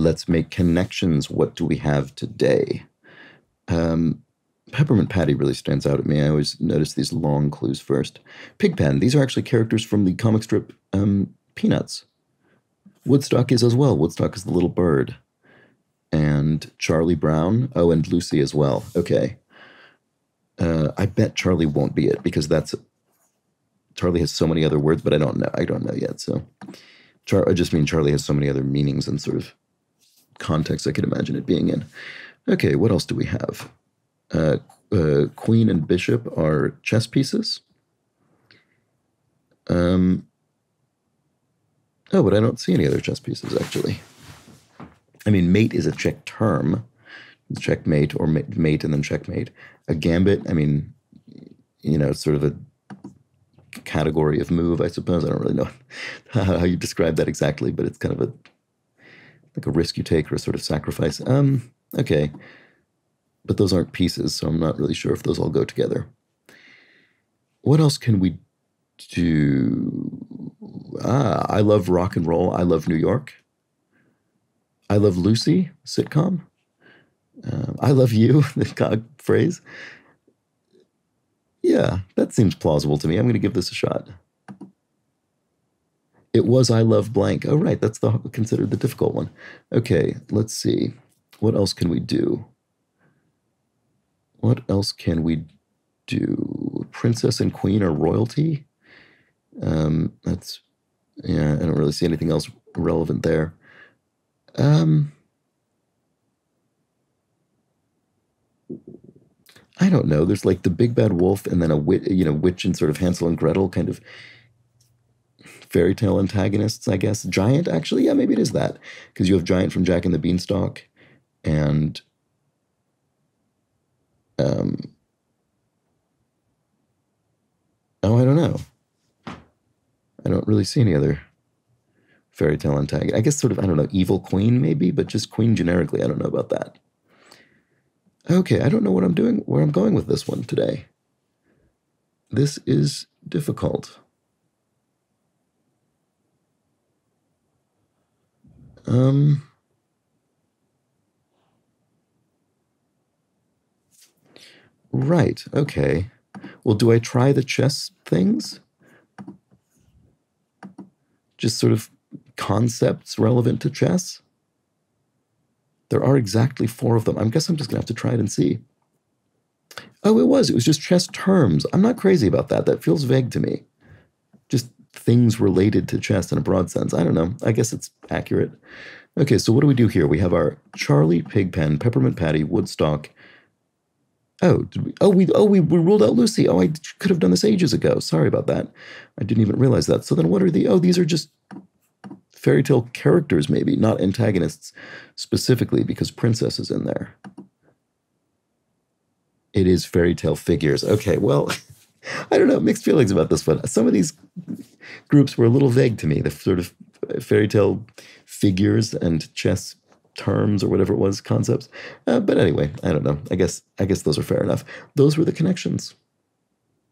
Let's make connections. What do we have today? Um, Peppermint Patty really stands out at me. I always notice these long clues first. Pigpen, these are actually characters from the comic strip um, Peanuts. Woodstock is as well. Woodstock is the little bird. And Charlie Brown. Oh, and Lucy as well. Okay. Uh, I bet Charlie won't be it because that's Charlie has so many other words, but I don't know. I don't know yet. So, Char- I just mean Charlie has so many other meanings and sort of context I could imagine it being in. Okay, what else do we have? Uh, uh, queen and bishop are chess pieces. Um, oh, but I don't see any other chess pieces actually. I mean, mate is a Czech term, checkmate or mate and then checkmate. A gambit, I mean, you know, sort of a category of move, I suppose. I don't really know how you describe that exactly, but it's kind of a like a risk you take or a sort of sacrifice. Um, okay but those aren't pieces, so I'm not really sure if those all go together. What else can we do? Ah, I love rock and roll. I love New York. I love Lucy sitcom. Um, I love you, the cog phrase. Yeah, that seems plausible to me. I'm going to give this a shot. It was I love blank. Oh, right. That's the considered the difficult one. Okay, let's see. What else can we do? What else can we do? Princess and Queen are royalty. Um, that's yeah. I don't really see anything else relevant there. Um, I don't know. There's like the big bad wolf, and then a wit, you know, witch and sort of Hansel and Gretel kind of fairy tale antagonists, I guess. Giant, actually, yeah, maybe it is that because you have Giant from Jack and the Beanstalk, and um, oh, I don't know. I don't really see any other fairy tale antagonist. I guess sort of, I don't know, evil queen maybe, but just queen generically. I don't know about that. Okay, I don't know what I'm doing, where I'm going with this one today. This is difficult. Um, Right. Okay. Well, do I try the chess things? Just sort of concepts relevant to chess? There are exactly four of them. I guess I'm just going to have to try it and see. Oh, it was. It was just chess terms. I'm not crazy about that. That feels vague to me. Things related to chess in a broad sense. I don't know. I guess it's accurate. Okay, so what do we do here? We have our Charlie, Pigpen, Peppermint Patty, Woodstock, Oh, we? Oh, we. Oh, we, we ruled out Lucy. Oh, I could have done this ages ago. Sorry about that. I didn't even realize that. So then, what are the? Oh, these are just fairy tale characters, maybe not antagonists specifically, because Princess is in there. It is fairy tale figures. Okay, well, I don't know. Mixed feelings about this one. Some of these groups were a little vague to me. The sort of fairy tale figures and chess terms or whatever it was, concepts. Uh, but anyway, I don't know. I guess I guess those are fair enough. Those were the connections.